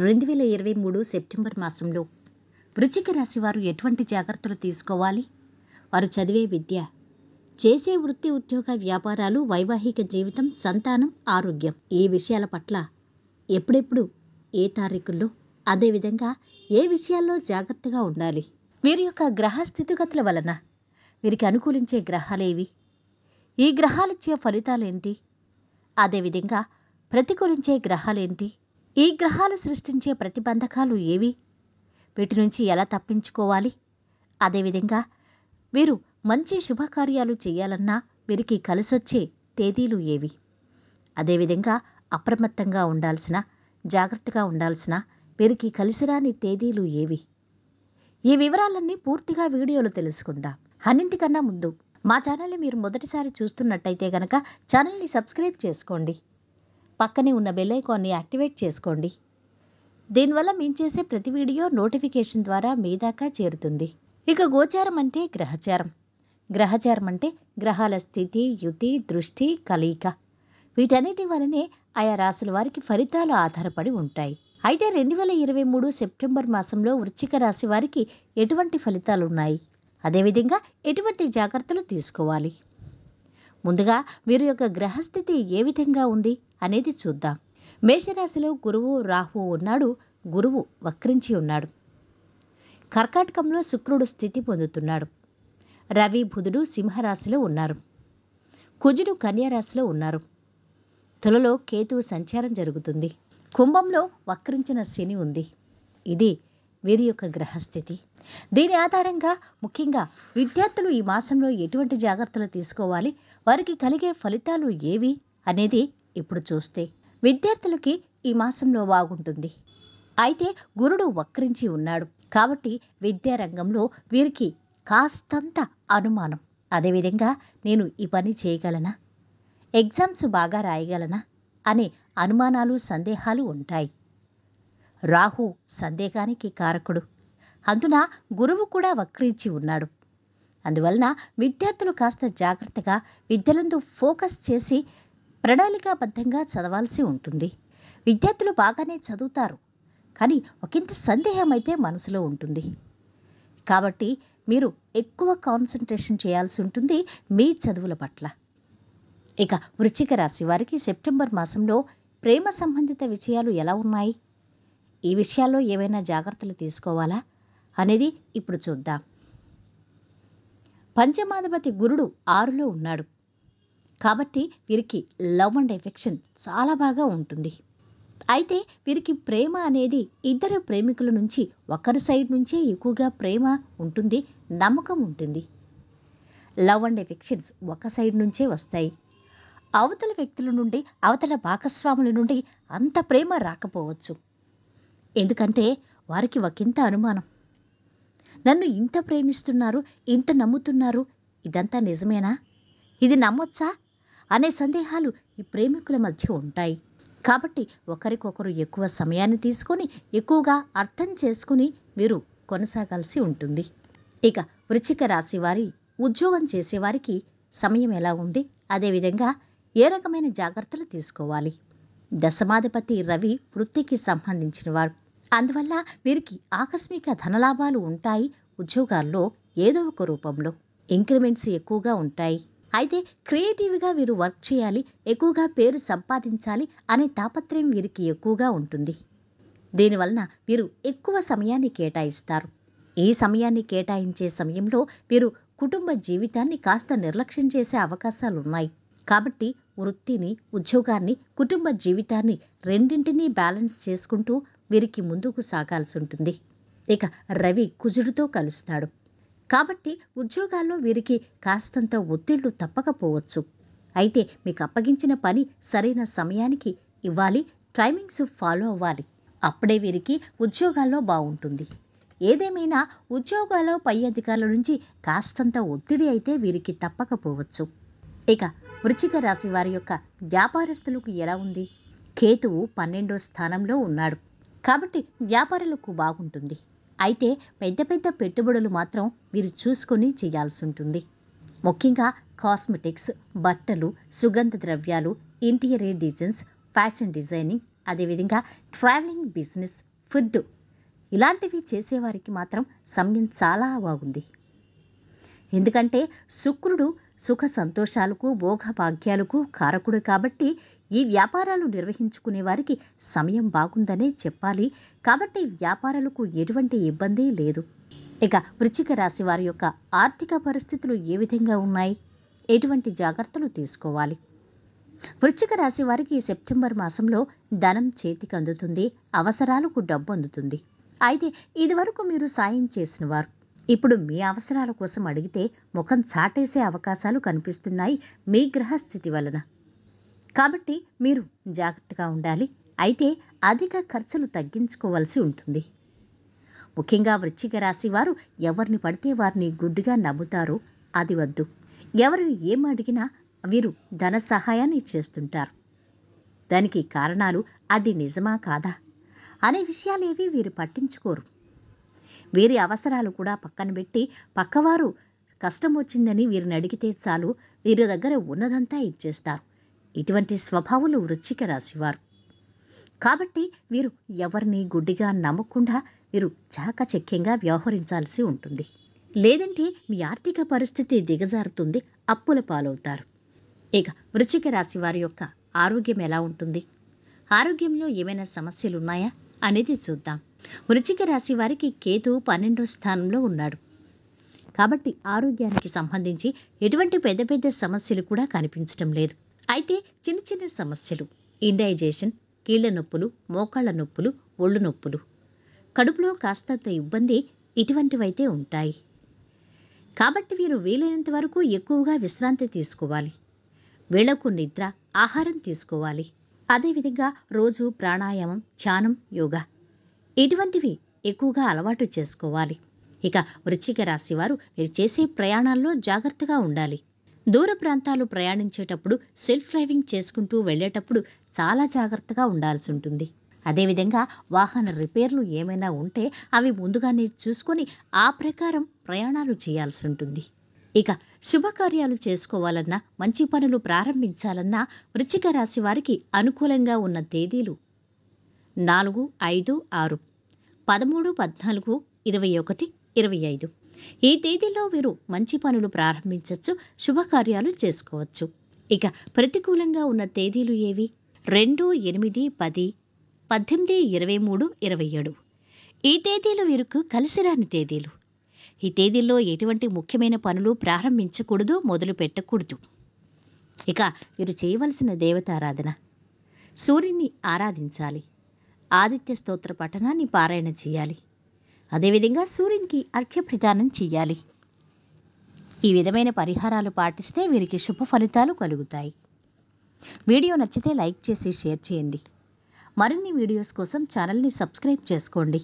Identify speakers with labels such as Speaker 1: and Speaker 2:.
Speaker 1: రెండు వేల ఇరవై మూడు సెప్టెంబర్ మాసంలో వృచ్చిక రాశి వారు ఎటువంటి జాగ్రత్తలు తీసుకోవాలి? వారు చదివే విద్య చేసే వృత్తి ఉద్యోగ వ్యాపారాలు వైవాహిక జీవితం సంతానం ఆరోగ్యం ఈ విషయాల పట్ల ఎప్పుడెప్పుడు ఏ తారీఖుల్లో అదేవిధంగా ఏ విషయాల్లో జాగ్రత్తగా ఉండాలి? వీరి యొక్క గ్రహ స్థితిగతుల వలన వీరికి అనుకూలించే గ్రహాలేవి? ఈ గ్రహాలిచ్చే ఫలితాలేంటి? అదేవిధంగా ప్రతికూలించే గ్రహాలేంటి? ఈ గ్రహాలు సృష్టించే ప్రతిబంధకాలు ఏవి? వీటి నుంచి ఎలా తప్పించుకోవాలి? అదేవిధంగా వీరు మంచి శుభకార్యాలు చేయాలన్నా వీరికి కలిసొచ్చే తేదీలు ఏవి? అదేవిధంగా అప్రమత్తంగా ఉండాల్సిన జాగ్రత్తగా ఉండాల్సిన వీరికి కలిసిరాని తేదీలు ఏవి? ఈ వివరాలన్నీ పూర్తిగా వీడియోలో తెలుసుకుందాం. అన్నింటికన్నా ముందు మా ఛానల్ని మీరు మొదటిసారి చూస్తున్నట్టయితే గనక ఛానల్ని సబ్స్క్రైబ్ చేసుకోండి. పక్కనే ఉన్న బెల్ ఐకాన్ని యాక్టివేట్ చేసుకోండి. దీనివల్ల మేము చేసే ప్రతి వీడియో నోటిఫికేషన్ ద్వారా మీ దాకా చేరుతుంది. ఇక గోచారం అంటే గ్రహచారం. గ్రహచారం అంటే గ్రహాల స్థితి యుతి దృష్టి కలయిక. వీటన్నిటి వలనే ఆయా రాశుల వారికి ఫలితాలు ఆధారపడి ఉంటాయి. అయితే రెండు వేల ఇరవై మూడు సెప్టెంబర్ మాసంలో వృశ్చిక రాశి వారికి ఎటువంటి ఫలితాలు ఉన్నాయి అదేవిధంగా ఎటువంటి జాగ్రత్తలు తీసుకోవాలి? ముందుగా వీరి యొక్క గ్రహస్థితి ఏ విధంగా ఉంది అనేది చూద్దాం. మేషరాశిలో గురువు రాహు ఉన్నాడు గురువు వక్రించి ఉన్నాడు. కర్కాటకంలో శుక్రుడు స్థితి పొందుతున్నాడు. రవి బుధుడు సింహరాశిలో ఉన్నారు. కుజుడు కన్యారాశిలో ఉన్నారు. తులలో కేతువు సంచారం జరుగుతుంది. కుంభంలో వక్రించిన శని ఉంది. ఇది వీరి యొక్క గ్రహస్థితి. దీని ఆధారంగా ముఖ్యంగా విద్యార్థులు ఈ మాసంలో ఎటువంటి జాగ్రత్తలు తీసుకోవాలి? వారికి కలిగే ఫలితాలు ఏవి? అనేది ఇప్పుడు చూస్తే విద్యార్థులకి ఈ మాసంలో బాగుంటుంది. అయితే గురుడు వక్రించి ఉన్నాడు. కాబట్టి విద్యారంగంలో వీరికి కాస్తంత అనుమానం. అదేవిధంగా నేను ఈ పని చేయగలనా? ఎగ్జామ్స్ బాగా రాయగలనా? అనే అనుమానాలు సందేహాలు ఉంటాయి. రాహు సందేహానికి కారకుడు. అందున గురువు కూడా వక్రించి ఉన్నాడు. అందువలన విద్యార్థులు కాస్త జాగ్రత్తగా విద్యలందు ఫోకస్ చేసి ప్రణాళికాబద్ధంగా చదవాల్సి ఉంటుంది. విద్యార్థులు బాగానే చదువుతారు. కానీ ఒకంత సందేహం అయితే మనసులో ఉంటుంది. కాబట్టి మీరు ఎక్కువ కాన్సన్ట్రేషన్ చేయాల్సి ఉంటుంది మీ చదువుల పట్ల. ఇక వృశ్చిక రాశి వారికి సెప్టెంబర్ మాసంలో ప్రేమ సంబంధిత విషయాలు ఎలా ఉన్నాయి? ఈ విషయాల్లో ఏవైనా జాగ్రత్తలు తీసుకోవాలా అనేది ఇప్పుడు చూద్దాం. పంచమాధిపతి గురుడు ఆరులో ఉన్నాడు. కాబట్టి వీరికి లవ్ అండ్ ఎఫెక్షన్ చాలా బాగా ఉంటుంది. అయితే వీరికి ప్రేమ అనేది ఇద్దరు ప్రేమికుల నుంచి ఒకరి సైడ్ నుంచే ఎక్కువగా ప్రేమ ఉంటుంది నమ్మకం ఉంటుంది. లవ్ అండ్ ఎఫెక్షన్స్ ఒక సైడ్ నుంచే వస్తాయి. అవతల వ్యక్తుల నుండి అవతల భాగస్వాముల నుండి అంత ప్రేమ రాకపోవచ్చు. ఎందుకంటే వారికి ఒకంత అనుమానం. నన్ను ఇంత ప్రేమిస్తున్నారు ఇంత నమ్ముతున్నారు ఇదంతా నిజమేనా? ఇది నమ్మొచ్చా? అనే సందేహాలు ఈ ప్రేమికుల మధ్య ఉంటాయి. కాబట్టి ఒకరికొకరు ఎక్కువ సమయాన్ని తీసుకొని ఎక్కువగా అర్థం చేసుకుని వీరు కొనసాగాల్సి ఉంటుంది. ఇక వృచ్చిక రాశి వారి ఉద్యోగం చేసేవారికి సమయం ఎలా ఉంది? అదేవిధంగా ఏ రకమైన జాగ్రత్తలు తీసుకోవాలి? దశమాధిపతి రవి వృత్తికి సంబంధించినవాడు అందువల్ల వీరికి ఆకస్మిక ధనలాభాలు ఉంటాయి ఉద్యోగాల్లో ఏదో ఒక రూపంలో. ఇంక్రిమెంట్స్ ఎక్కువగా ఉంటాయి. అయితే క్రియేటివ్గా వీరు వర్క్ చేయాలి ఎక్కువగా పేరు సంపాదించాలి అనే తాపత్రయం వీరికి ఎక్కువగా ఉంటుంది. దీనివలన వీరు ఎక్కువ సమయాన్ని కేటాయిస్తారు. ఈ సమయాన్ని కేటాయించే సమయంలో వీరు కుటుంబ జీవితాన్ని కాస్త నిర్లక్ష్యం చేసే అవకాశాలు ఉన్నాయి కాబట్టి వృత్తిని ఉద్యోగాన్ని కుటుంబ జీవితాన్ని రెండింటినీ బ్యాలెన్స్ చేసుకుంటూ వీరికి ముందుకు సాగాల్సి ఉంటుంది ఇక రవి కుజుడితో కలుస్తాడు. కాబట్టి ఉద్యోగాల్లో వీరికి కాస్తంత ఒత్తిళ్ళు తప్పకపోవచ్చు. అయితే మీకు అప్పగించిన పని సరైన సమయానికి ఇవ్వాలి టైమింగ్స్ ఫాలో అవ్వాలి. అప్పుడే వీరికి ఉద్యోగాల్లో బాగుంటుంది ఏదేమైనా ఉద్యోగాల్లో పై అధికారుల నుంచి కాస్తంత ఒత్తిడి అయితే వీరికి తప్పకపోవచ్చు. ఇక వృచ్చిక రాశి వారి యొక్క వ్యాపారస్తులకు ఎలా ఉంది? కేతువు పన్నెండో స్థానంలో ఉన్నాడు. కాబట్టి వ్యాపారులకు బాగుంటుంది. అయితే పెద్ద పెద్ద పెట్టుబడులు మాత్రం వీరు చూసుకొని చేయాల్సి ఉంటుంది. ముఖ్యంగా కాస్మెటిక్స్ బట్టలు సుగంధ ద్రవ్యాలు ఇంటీరియర్ డిజైన్స్ ఫ్యాషన్ డిజైనింగ్ అదేవిధంగా ట్రావెలింగ్ బిజినెస్ ఫుడ్ ఇలాంటివి చేసేవారికి మాత్రం సమయం చాలా బాగుంది. ఎందుకంటే శుక్రుడు సుఖ సంతోషాలకు భోగభాగ్యాలకు కారకుడు కాబట్టి ఈ వ్యాపారాలు నిర్వహించుకునే వారికి సమయం బాగుందనే చెప్పాలి. కాబట్టి వ్యాపారాలకు ఎటువంటి ఇబ్బంది లేదు. ఇక వృచ్చిక రాశి వారి యొక్క ఆర్థిక పరిస్థితులు ఏ విధంగా ఉన్నాయి? ఎటువంటి జాగ్రత్తలు తీసుకోవాలి? వృచ్చిక రాశి వారికి సెప్టెంబర్ మాసంలో ధనం చేతికి అందుతుంది అవసరాలకు డబ్బు అందుతుంది. అయితే ఇదివరకు మీరు సాయం చేసిన వారు ఇప్పుడు మీ అవసరాల కోసం అడిగితే ముఖం చాటేసే అవకాశాలు కనిపిస్తున్నాయి మీ గ్రహస్థితి వలన. కాబట్టి మీరు జాగ్రత్తగా ఉండాలి. అయితే అధిక ఖర్చులు తగ్గించుకోవాల్సి ఉంటుంది. ముఖ్యంగా వృశ్చిక రాశి వారు ఎవరిని పడితే వారిని గుడ్డిగా నమ్ముతారో అది వద్దు. ఎవరు ఏం అడిగినా వీరు ధన సహాయాన్ని చేస్తుంటారు. దానికి కారణాలు అది నిజమా కాదా? అనే విషయాలేవి వీరు పట్టించుకోరు. వీరి అవసరాలు కూడా పక్కన పెట్టి పక్కవారు కష్టం వచ్చిందని వీరిని అడిగితే చాలు వీరి దగ్గర ఉన్నదంతా ఇచ్చేస్తారు. ఇటువంటి స్వభావులు వృచ్చిక రాశివారు. కాబట్టి వీరు ఎవరిని గుడ్డిగా నమ్మకుండా వీరు చాకచక్యంగా వ్యవహరించాల్సి ఉంటుంది. లేదంటే మీ ఆర్థిక పరిస్థితి దిగజారుతుంది అప్పుల పాలవుతారు. ఇక వృచ్చిక రాశి వారి యొక్క ఆరోగ్యం ఎలా ఉంటుంది? ఆరోగ్యంలో ఏమైనా సమస్యలు ఉన్నాయా అనేది చూద్దాం. వృచ్చిక రాశి వారికి కేతు పన్నెండో స్థానంలో ఉన్నాడు. కాబట్టి ఆరోగ్యానికి సంబంధించి ఎటువంటి పెద్ద పెద్ద సమస్యలు కూడా కనిపించడం లేదు. అయితే చిన్న చిన్న సమస్యలు. ఇండైజేషన్ కీళ్ళ నొప్పులు మోకాళ్ళ నొప్పులు ఒళ్ళు నొప్పులు. కడుపులో కాస్తంత ఇబ్బంది ఇటువంటివైతే ఉంటాయి. కాబట్టి వీరు వీలైనంత వరకు ఎక్కువగా విశ్రాంతి తీసుకోవాలి. వేళకు నిద్ర ఆహారం తీసుకోవాలి. అదేవిధంగా రోజు ప్రాణాయామం ధ్యానం యోగా. ఇటువంటివి ఎక్కువగా అలవాటు చేసుకోవాలి. ఇక వృశ్చిక రాశి వారు మీరు చేసే ప్రయాణాల్లో జాగ్రత్తగా ఉండాలి. దూర ప్రాంతాలు ప్రయాణించేటప్పుడు సెల్ఫ్ డ్రైవింగ్ చేసుకుంటూ వెళ్ళేటప్పుడు చాలా జాగ్రత్తగా ఉండాల్సి ఉంటుంది. అదేవిధంగా వాహన రిపేర్లు ఏమైనా ఉంటే అవి ముందుగానే చూసుకొని ఆ ప్రకారం ప్రయాణాలు చేయాల్సి ఉంటుంది. ఇక శుభకార్యాలు చేసుకోవాలన్నా మంచి పనులు ప్రారంభించాలన్నా వృశ్చిక రాశి వారికి అనుకూలంగా ఉన్న తేదీలు నాలుగు ఐదు ఆరు. పదమూడు పద్నాలుగు ఇరవై ఒకటి ఇరవై ఐదు. ఈ తేదీల్లో వీరు మంచి పనులు ప్రారంభించవచ్చు శుభకార్యాలు చేసుకోవచ్చు. ఇక ప్రతికూలంగా ఉన్న తేదీలు ఏవి? రెండు ఎనిమిది పది పద్దెనిమిది ఇరవై మూడు ఇరవై ఏడు. ఈ తేదీలు వీరికి కలిసిరాని తేదీలు. ఈ తేదీల్లో ఎటువంటి ముఖ్యమైన పనులు ప్రారంభించకూడదు మొదలు పెట్టకూడదు. ఇక వీరు చేయవలసిన దేవతారాధన. సూర్యుని ఆరాధించాలి. ఆదిత్య స్తోత్ర పఠనాన్ని పారాయణ చేయాలి. అదేవిధంగా సూర్యునికి అర్ఘ్యప్రదానం చేయాలి. ఈ విధమైన పరిహారాలు పాటిస్తే వీరికి శుభ ఫలితాలు కలుగుతాయి. వీడియో నచ్చితే లైక్ చేసి షేర్ చేయండి. మరిన్ని వీడియోస్ కోసం ఛానల్ని సబ్స్క్రైబ్ చేసుకోండి.